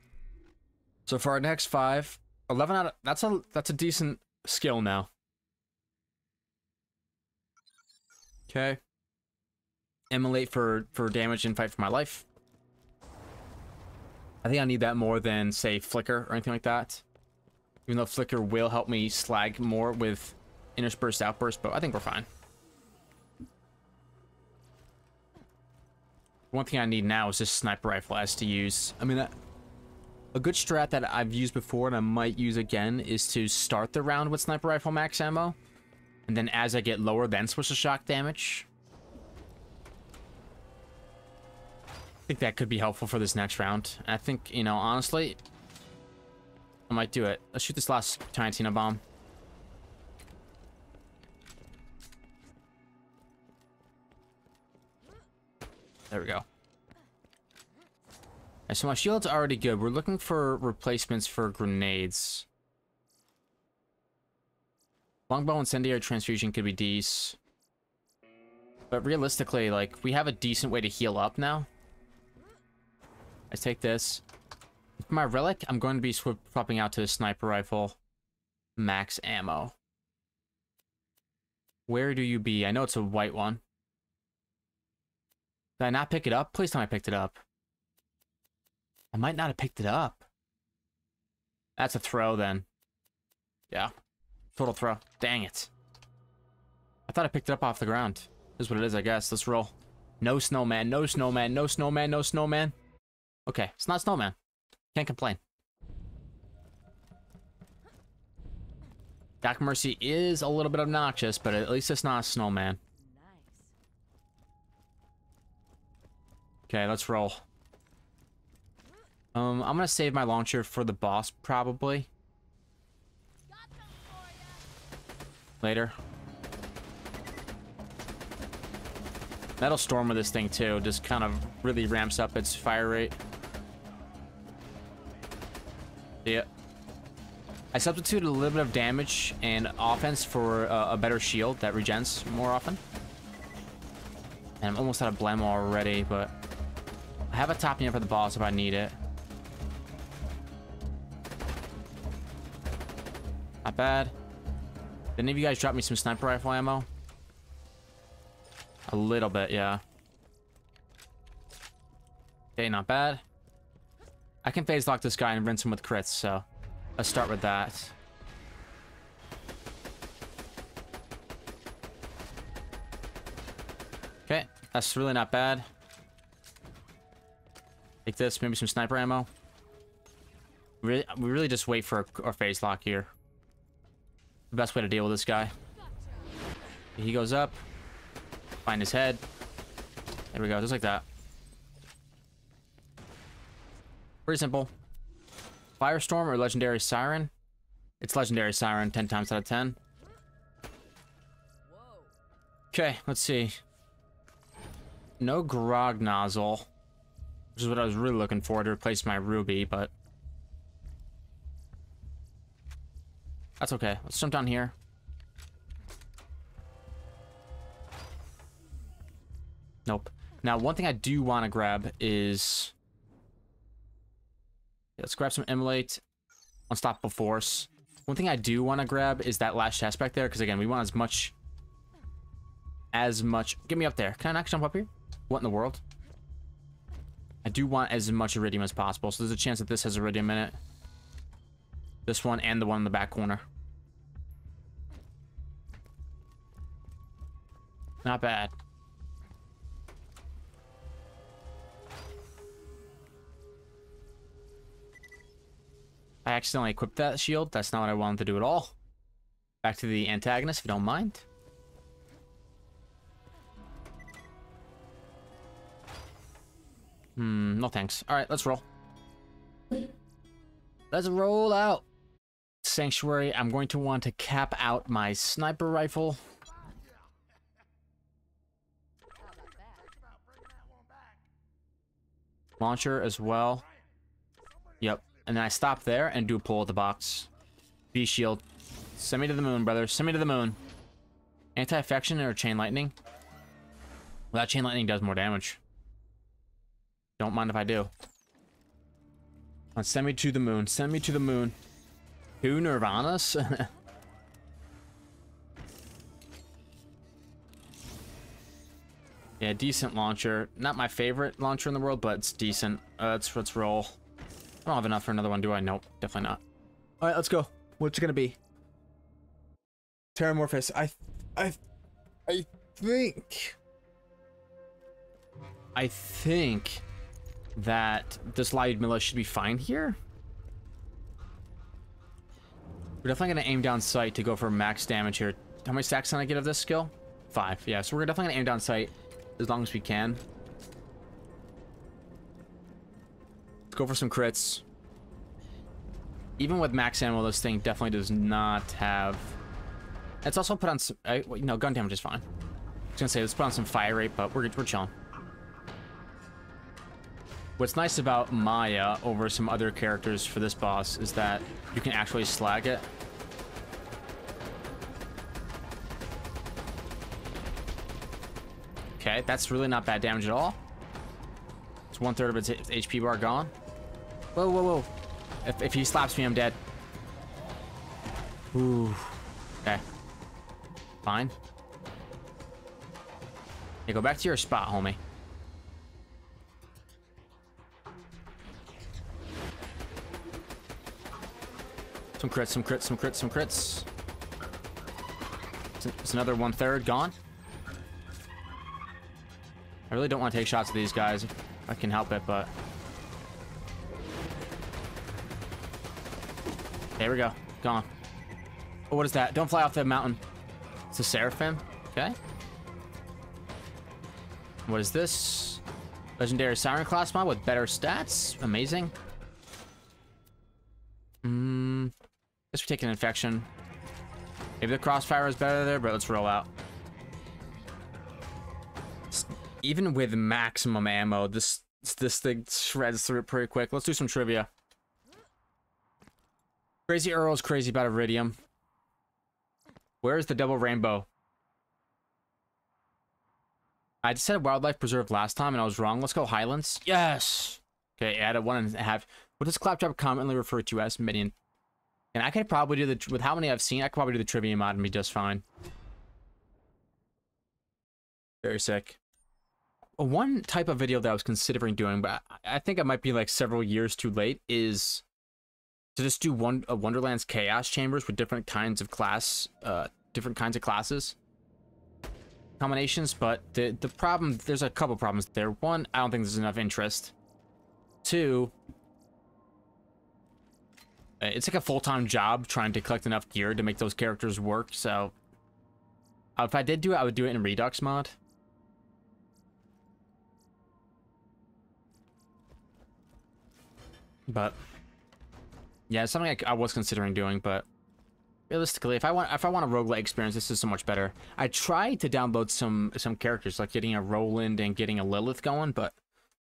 So for our next five, 11 out of, that's a, that's a decent skill now. Okay. Immolate for, for damage and fight for my life. I think I need that more than, say, Flicker or anything like that. Even though Flicker will help me slag more with Interspersed Outburst, but I think we're fine. One thing I need now is this sniper rifle SDUs. I mean, a good strat that I've used before and I might use again is to start the round with sniper rifle max ammo. And then as I get lower, then switch to shock damage. I think that could be helpful for this next round. I think, you know, honestly, I might do it. Let's shoot this last Tiny Tina bomb. There we go. So my shield's already good. We're looking for replacements for grenades. Longbow incendiary transfusion could be decent. But realistically, like, we have a decent way to heal up now. Let's take this. For my relic, I'm going to be swapping out to the sniper rifle. Max ammo. Where do you be? I know it's a white one. Did I not pick it up? Please tell me I picked it up. I might not have picked it up. That's a throw then. Yeah. Total throw. Dang it. I thought I picked it up off the ground. This is what it is, I guess. Let's roll. No snowman, no snowman, no snowman, no snowman. Okay, it's not snowman. Can't complain. Doc Mercy is a little bit obnoxious, but at least it's not a snowman. Okay, let's roll. Um, I'm gonna save my launcher for the boss, probably. Later. Metal Storm with this thing, too, just kind of really ramps up its fire rate. Yeah. I substituted a little bit of damage and offense for uh, a better shield that regens more often. And I'm almost out of Blammo already, but... I have a top up for the boss if I need it. Not bad. Did any of you guys drop me some sniper rifle ammo? A little bit, yeah. Okay, not bad. I can phase lock this guy and rinse him with crits, so let's start with that. Okay, that's really not bad. Take this, maybe some sniper ammo. Really, we really just wait for our phase lock here. The best way to deal with this guy. He goes up. Find his head. There we go, just like that. Pretty simple. Firestorm or Legendary Siren? It's Legendary Siren 10 times out of 10. Okay, let's see. No Grog Nozzle. Which is what I was really looking for to replace my ruby, but... That's okay. Let's jump down here. Nope. Now, one thing I do want to grab is... let's grab some Immolate. Unstoppable Force. One thing I do want to grab is that last chest back there, because again, we want as much... As much... Get me up there. Can I not jump up here? What in the world? I do want as much iridium as possible, so there's a chance that this has iridium in it. This one and the one in the back corner. Not bad. I accidentally equipped that shield. That's not what I wanted to do at all. Back to the antagonist, if you don't mind. Hmm, no thanks. Alright, let's roll. Let's roll out. Sanctuary, I'm going to want to cap out my sniper rifle. Launcher as well. Yep. And then I stop there and do pull the box. B shield. Send me to the moon, brother. Send me to the moon. Anti-affection or chain lightning? Well, that chain lightning does more damage. Don't mind if I do. send me to the moon. Send me to the moon. Two Nirvanas? [LAUGHS] yeah, decent launcher. Not my favorite launcher in the world, but it's decent. Uh, let's, let's roll. I don't have enough for another one, do I? Nope, definitely not. All right, let's go. What's it gonna be? Terramorphous. I, I, I think. I think that this Lyudmila should be fine here. We're definitely gonna aim down sight to go for max damage here. How many stacks can I get of this skill? Five. Yeah, so we're definitely gonna aim down sight as long as we can. Let's go for some crits. Even with max ammo, this thing definitely does not have... It's also put on some... Uh, you know, gun damage is fine. I was gonna say, let's put on some fire rate, but we're, we're chilling. What's nice about Maya over some other characters for this boss is that you can actually slag it. Okay, that's really not bad damage at all. It's one third of its HP bar gone. Whoa, whoa, whoa. If, if he slaps me, I'm dead. Ooh. Okay. Fine. Hey, go back to your spot, homie. Some crits, some crits, some crits, some crits. It's, another one third gone. I really don't want to take shots at these guys. I can help it, but... There we go. Gone. Oh, what is that? Don't fly off the mountain. It's a Seraphim. Okay. What is this? Legendary Siren Class mod with better stats. Amazing. Hmm. Guess we take an infection. Maybe the crossfire is better there, but let's roll out. Even with maximum ammo, this this thing shreds through it pretty quick. Let's do some trivia. Crazy Earl's crazy about Iridium. Where is the double rainbow? I just said wildlife preserve last time and I was wrong. Let's go Highlands. Yes. Okay, add a one and a half. What does Claptrap commonly refer to as minion? And I could probably do the with how many I've seen. I could probably do the trivia mod and be just fine. Very sick. One type of video that I was considering doing, but I think it might be like several years too late, is to just do one uh, Wonderland's Chaos Chambers with different kinds of class, uh, different kinds of classes combinations. But the the problem, there's a couple problems there. One, I don't think there's enough interest. Two, it's like a full-time job trying to collect enough gear to make those characters work. So uh, if I did do it, I would do it in Redux mod. But yeah, it's something I, I, was considering doing, but realistically, if I want if I want a roguelike experience, this is so much better. I tried to download some some characters, like getting a Roland and getting a Lilith going, but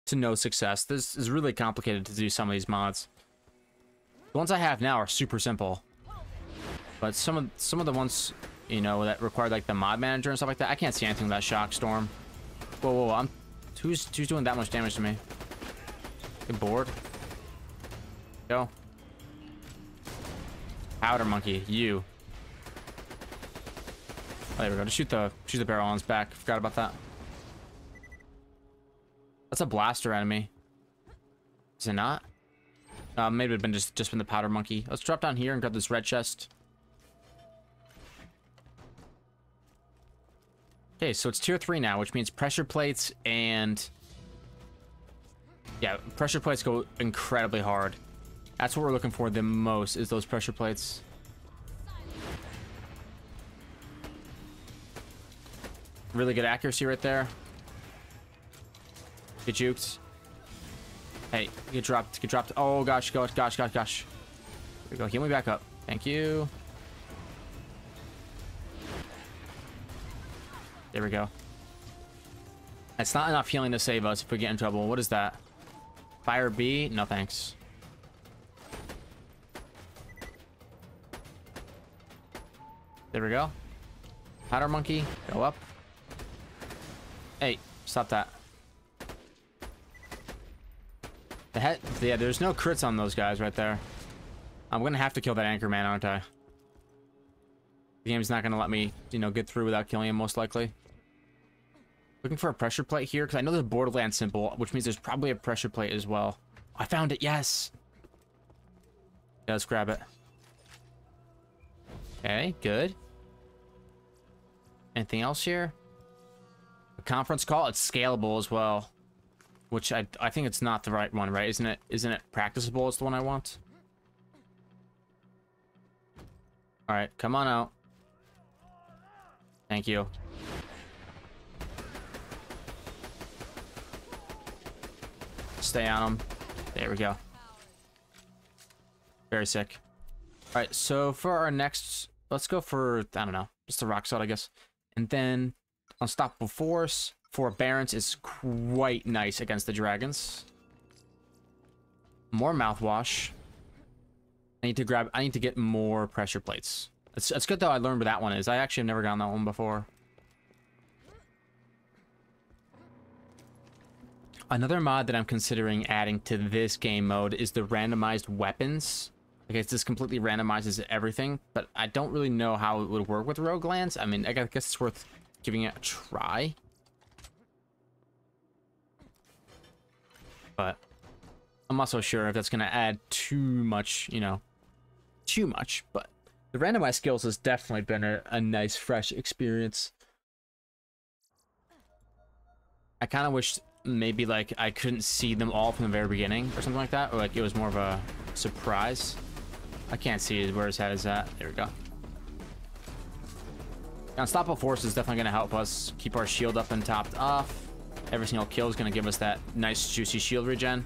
to no success. This is really complicated to do some of these mods. The ones I have now are super simple, but some of some of the ones you know that require like the mod manager and stuff like that, I can't see anything that shock storm. Whoa, whoa, whoa I'm who's who's doing that much damage to me? Get bored. Go. Powder monkey, you. Oh, there we go. Just shoot the shoot the barrel on his back. Forgot about that. That's a blaster enemy. Is it not? Uh, maybe it'd been just just been the powder monkey. Let's drop down here and grab this red chest. Okay, so it's tier three now, which means pressure plates and yeah, pressure plates go incredibly hard. That's what we're looking for the most, is those pressure plates. Really good accuracy right there. Get juked. Hey, get dropped, get dropped. Oh gosh, gosh, gosh, gosh, gosh. Here we go, heal me back up. Thank you. There we go. That's not enough healing to save us if we get in trouble. What is that? Fire B? No thanks. There we go. Powder monkey, go up. Hey, stop that. The yeah, there's no crits on those guys right there. I'm gonna have to kill that anchor man, aren't I? The game's not gonna let me, you know, get through without killing him, most likely. Looking for a pressure plate here, because I know there's a Borderlands symbol, which means there's probably a pressure plate as well. Oh, I found it, yes! Yeah, let's grab it. Okay, good. Anything else here? A conference call. It's scalable as well, which I I think it's not the right one, right? Isn't it? Isn't it practicable? Is the one I want. All right, come on out. Thank you. Stay on him. There we go. Very sick. All right, so for our next, let's go for, I don't know, just a rock salt, I guess. And then Unstoppable Force Forbearance is quite nice against the dragons. More mouthwash. I need to grab, I need to get more pressure plates. It's, it's good though I learned what that one is. I actually have never gotten that one before. Another mod that I'm considering adding to this game mode is the randomized weapons. I guess this completely randomizes everything, but I don't really know how it would work with Roguelands. I mean, I guess it's worth giving it a try. But I'm not so sure if that's going to add too much, you know, too much. But the randomized skills has definitely been a, a nice, fresh experience. I kind of wish maybe like I couldn't see them all from the very beginning or something like that, or like it was more of a surprise. I can't see where his head is at. There we go. Unstoppable Force is definitely going to help us keep our shield up and topped off. Every single kill is going to give us that nice juicy shield regen.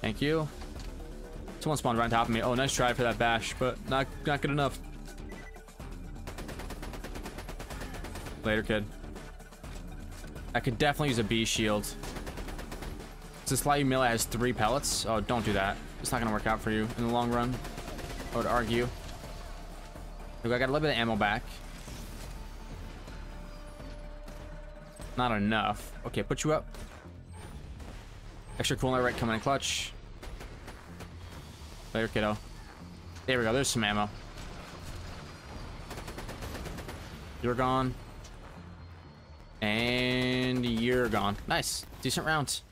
Thank you. Someone spawned right on top of me. Oh, nice try for that bash, but not not good enough. Later, kid. I could definitely use a B shield. This light melee has three pellets. Oh, don't do that. It's not gonna work out for you in the long run. I would argue. I got a little bit of ammo back. Not enough. Okay, put you up. Extra cool right coming in clutch. Later, kiddo. There we go. There's some ammo. You're gone. And you're gone. Nice. Decent rounds.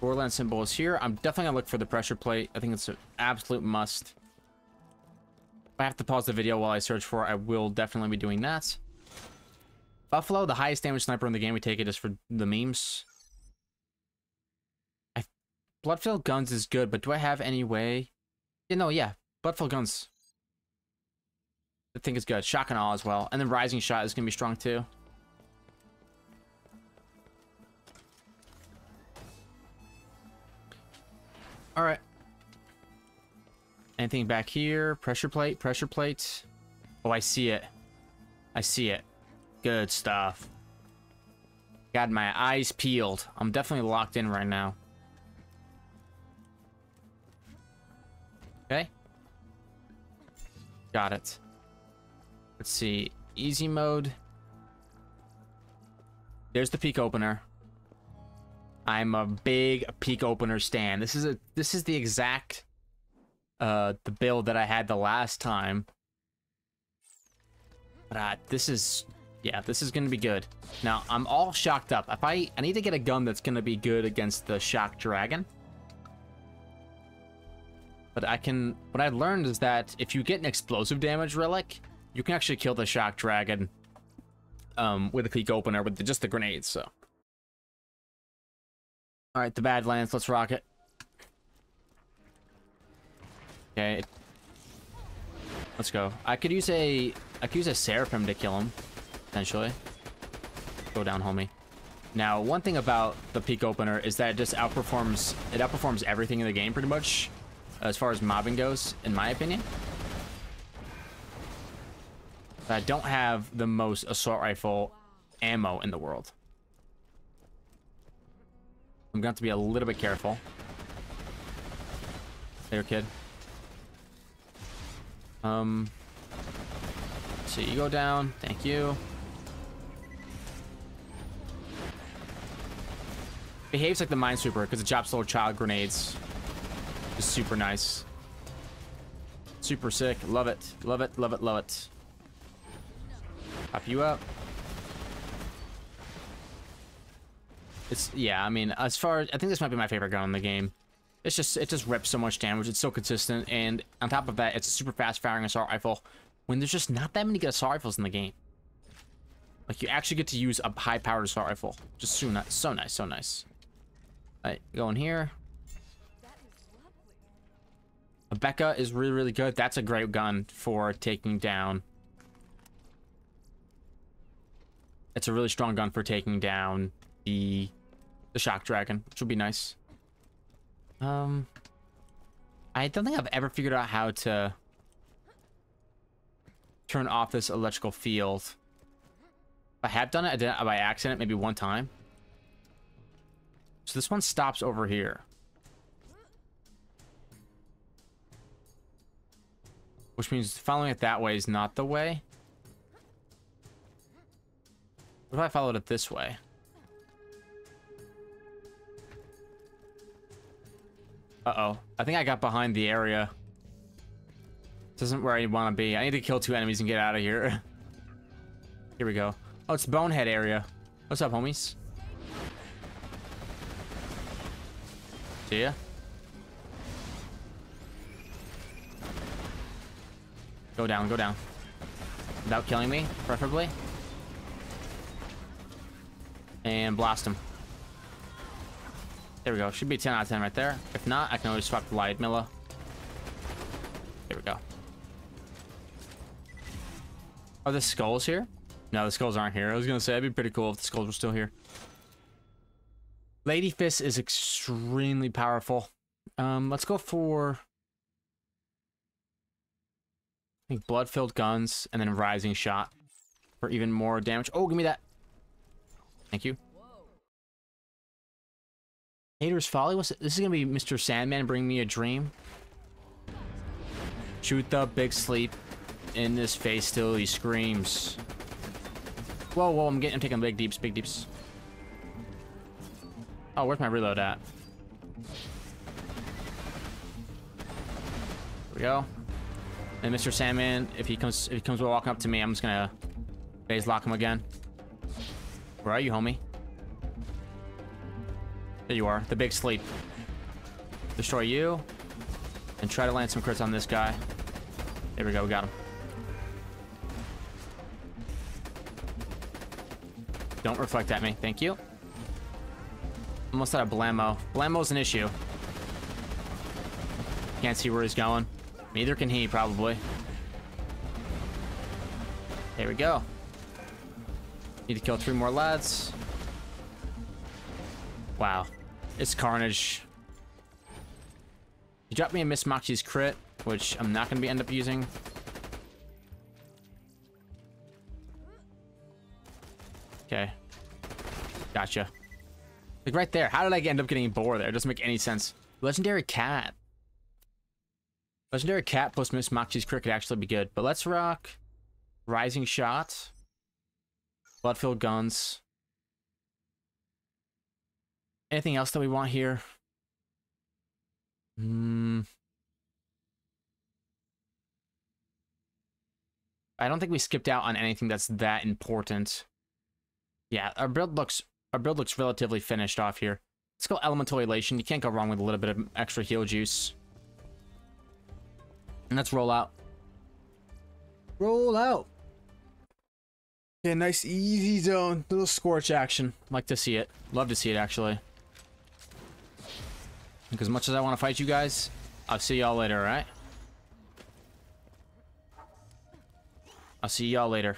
Borderland symbol is here. I'm definitely gonna look for the pressure plate. I think it's an absolute must. If I have to pause the video while I search for it, I will definitely be doing that. Buffalo, the highest damage sniper in the game. We take it just for the memes. I, Bloodfilled guns is good, but do I have any way? Yeah, no, yeah. Bloodfilled guns I think it's good. Shock and awe as well. And then rising shot is going to be strong too. All right. Anything back here? Pressure plate, pressure plate. Oh, I see it. I see it. Good stuff. Got my eyes peeled. I'm definitely locked in right now. Okay. Got it. Let's see. Easy mode. There's the peak opener. I'm a big peak opener stand. This is a this is the exact uh the build that I had the last time. But uh, this is yeah, this is gonna be good. Now I'm all shocked up. If I I need to get a gun that's gonna be good against the shock dragon. But I can what I learned is that if you get an explosive damage relic, you can actually kill the shock dragon um, with a peak opener with the, just the grenades. So, all right, the Badlands. Let's rock it. Okay, let's go. I could use a I could use a Seraphim to kill him, potentially. Go down, homie. Now, one thing about the peak opener is that it just outperforms it outperforms everything in the game pretty much, as far as mobbing goes, in my opinion. I don't have the most assault rifle ammo in the world. I'm going to have to be a little bit careful. There, kid. Um, see, you go down. Thank you. Behaves like the Minesweeper because it drops little child grenades. Just super nice. Super sick. Love it. Love it. Love it. Love it. Pop you up. It's yeah. I mean, as far as I think this might be my favorite gun in the game. It's just it just rips so much damage. It's so consistent, and on top of that, it's a super fast firing assault rifle. When there's just not that many good assault rifles in the game. Like you actually get to use a high-powered assault rifle. Just so nice, so nice, so nice. All right, go in here. Bekah is really, really good. That's a great gun for taking down. It's a really strong gun for taking down the the shock dragon, which would be nice. Um, I don't think I've ever figured out how to turn off this electrical field. I have done it, I did it by accident, maybe one time. So this one stops over here. Which means following it that way is not the way. What if I followed it this way? Uh-oh. I think I got behind the area. This isn't where I want to be. I need to kill two enemies and get out of here. [LAUGHS] here we go. Oh, it's Bonehead area. What's up, homies? Ya. Go down, go down. Without killing me, preferably. And blast him. There we go. Should be 10 out of 10 right there. If not, I can always swap the Light Miller. There we go. Are the skulls here? No, the skulls aren't here. I was going to say, it'd be pretty cool if the skulls were still here. Lady Fist is extremely powerful. Um, let's go for... I think blood-filled guns and then rising shot for even more damage. Oh, give me that. Thank you. Hater's Folly? What's? This is gonna be Mr. Sandman bring me a dream. Shoot the big sleep in his face till he screams. Whoa, whoa, I'm getting I'm taking big deeps, big deeps. Oh, where's my reload at? Here we go. And Mr. Sandman, if he comes if he comes walking up to me, I'm just gonna phase lock him again. Where are you, homie? There you are, the big sleep. Destroy you. And try to land some crits on this guy. There we go, we got him. Don't reflect at me, thank you. Almost out of blammo. Blammo's an issue. Can't see where he's going. Neither can he, probably. There we go. Need to kill three more lads. Wow. It's carnage. He dropped me a Miss Moxxi's crit, which I'm not going to be end up using. Okay. Gotcha. Like right there. How did I end up getting Bore there? It doesn't make any sense. Legendary cat. Legendary cat plus Miss Moxxi's crit could actually be good. But let's rock Rising Shot. Blood-filled guns. Anything else that we want here? Hmm. I don't think we skipped out on anything that's that important. Yeah, our build looks our build looks relatively finished off here. Let's go Elemental Elation. You can't go wrong with a little bit of extra heal juice. And let's roll out. Roll out. Yeah, nice easy zone. Little scorch action. Like to see it. Love to see it, actually. Because as much as I want to fight you guys, I'll see y'all later, alright? I'll see y'all later.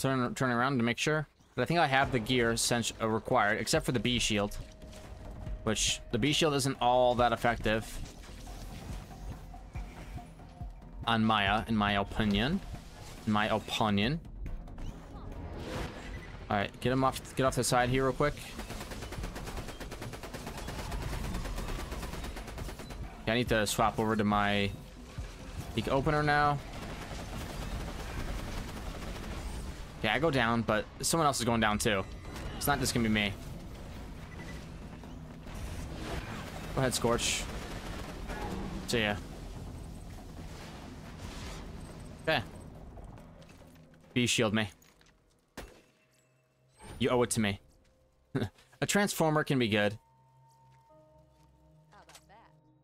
Turn, turn around to make sure. But I think I have the gear uh, required, except for the B shield. Which, the B shield isn't all that effective. On Maya, in my opinion. In my opinion. Alright, get him off get off the side here real quick. I need to swap over to my peak opener now. Yeah, I go down, but someone else is going down too. It's not just gonna be me. Go ahead, Scorch. See ya. Okay. B shield me. You owe it to me. [LAUGHS] a transformer can be good.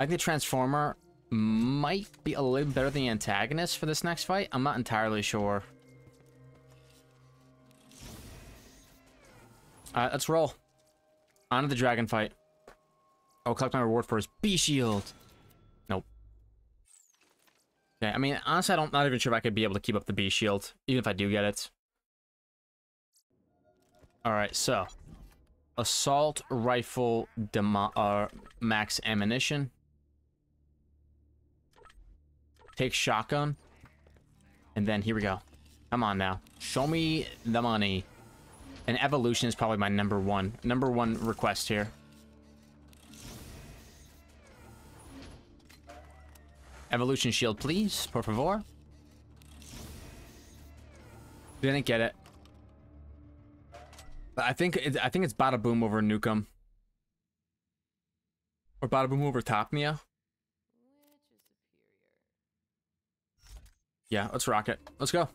I think the transformer might be a little better than the antagonist for this next fight. I'm not entirely sure. Alright, let's roll. On to the dragon fight. I'll collect my reward for his B-shield. Nope. Okay, I mean, honestly, I don't, not even sure if I could be able to keep up the B-shield, even if I do get it. Alright, so. Assault rifle demo uh, max ammunition. Take shotgun. And then here we go. Come on now. Show me the money. And evolution is probably my number one. Number one request here. Evolution shield, please. Por favor. Didn't get it. I think it, I think it's Badaboom over Nukem. Or Badaboom over Topneaa. Yeah, let's rock it. Let's go.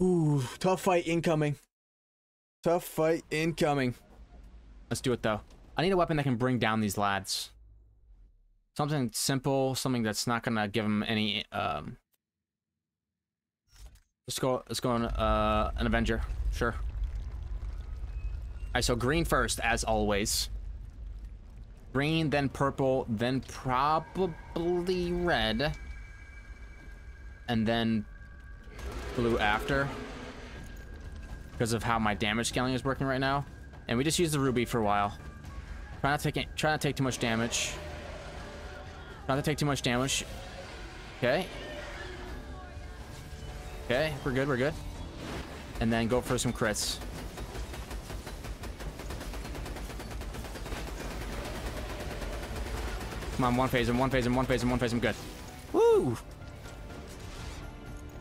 Ooh, tough fight incoming. Tough fight incoming. Let's do it though. I need a weapon that can bring down these lads. Something simple, something that's not gonna give them any, um... Let's go, let's go on, uh, an Avenger. Sure. Alright, so green first, as always. Green, then purple, then probably red. And then blue after. Because of how my damage scaling is working right now. And we just use the ruby for a while. Try not to take, try not to take too much damage. Try Not to take too much damage. Okay. Okay, we're good, we're good. And then go for some crits. Come on, one phase and one phase and one phase and one phase. I'm good. Woo!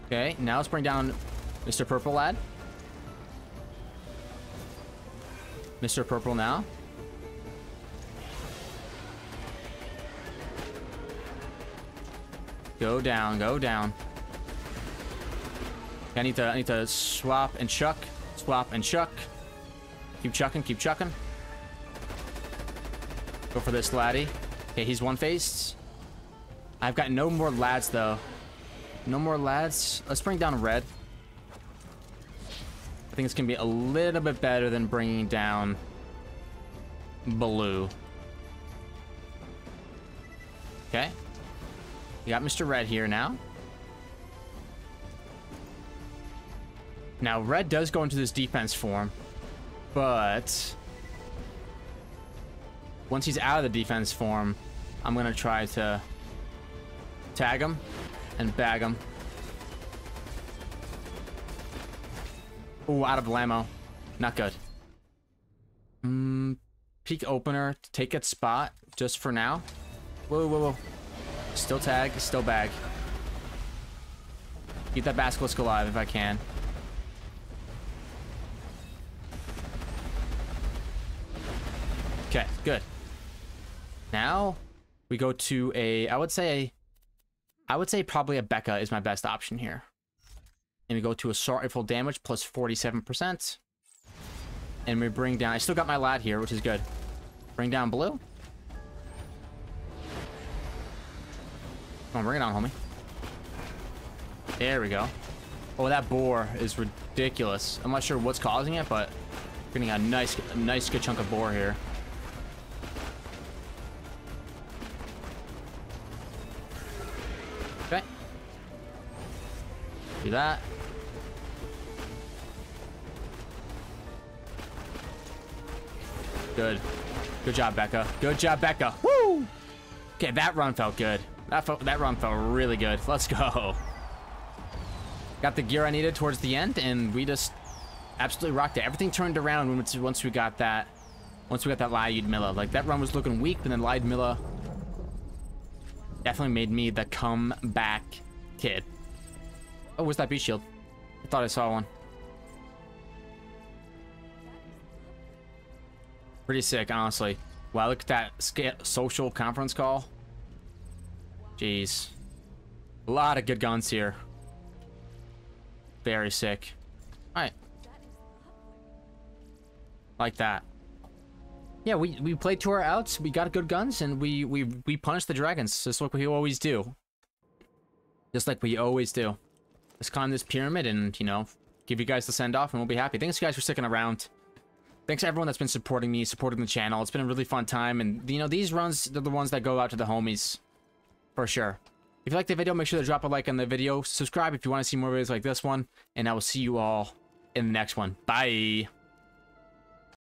Okay, now let's bring down Mr. Purple Lad. Mr. Purple now. Go down, go down. I need to I need to swap and chuck. Swap and chuck. Keep chucking, keep chucking. Go for this laddie. Okay, he's one-faced. I've got no more lads, though. No more lads. Let's bring down red. Going to be a little bit better than bringing down blue. Okay. You got Mr. Red here now. Now, red does go into this defense form, but once he's out of the defense form, I'm going to try to tag him and bag him. Ooh, out of blammo. Not good. Mm, peak opener. Take its spot just for now. Whoa, whoa, whoa. Still tag, still bag. Keep that basilisk alive if I can. Okay, good. Now we go to a, I would say, I would say probably a Bekah is my best option here. And we go to assault rifle damage plus 47%. And we bring down, I still got my lad here, which is good. Bring down blue. Come on, bring it on, homie. There we go. Oh, that Bore is ridiculous. I'm not sure what's causing it, but getting a nice, a nice good chunk of Bore here. Okay. Do that. Good. Good job, Bekah. Good job, Bekah. Woo! Okay, that run felt good. That, felt, that run felt really good. Let's go. Got the gear I needed towards the end, and we just absolutely rocked it. Everything turned around once, once we got that once we got that Lyudmila. Like, that run was looking weak, but then Lyudmila definitely made me the comeback kid. Oh, where's that B-shield? I thought I saw one. Pretty sick, honestly. Wow, look at that social conference call. Jeez. A lot of good guns here. Very sick. Alright. Like that. Yeah, we, we played to our outs, we got good guns, and we, we, we punished the dragons, just like we always do. Just like we always do. Let's climb this pyramid and, you know, give you guys the send-off, and we'll be happy. Thanks, guys, for sticking around. Thanks to everyone that's been supporting me, supporting the channel. It's been a really fun time, and, you know, these runs, they're the ones that go out to the homies. For sure. If you like the video, make sure to drop a like on the video. Subscribe if you want to see more videos like this one, and I will see you all in the next one. Bye!